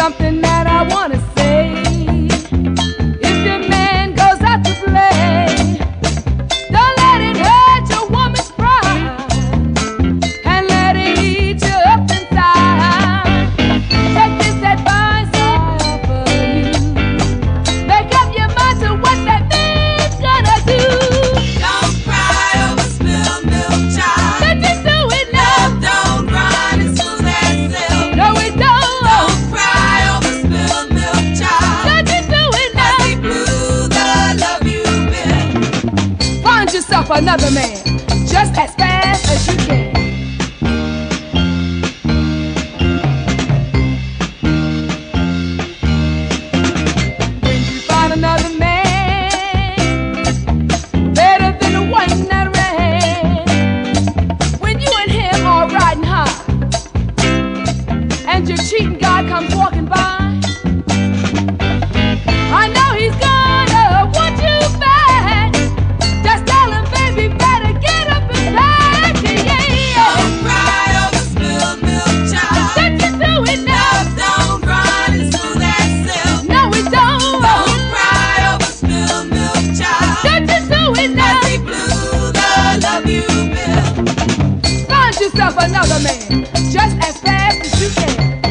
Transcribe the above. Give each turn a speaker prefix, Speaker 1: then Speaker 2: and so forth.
Speaker 1: something another man, just as fast as you can. Love another man just
Speaker 2: as fast as
Speaker 1: you can.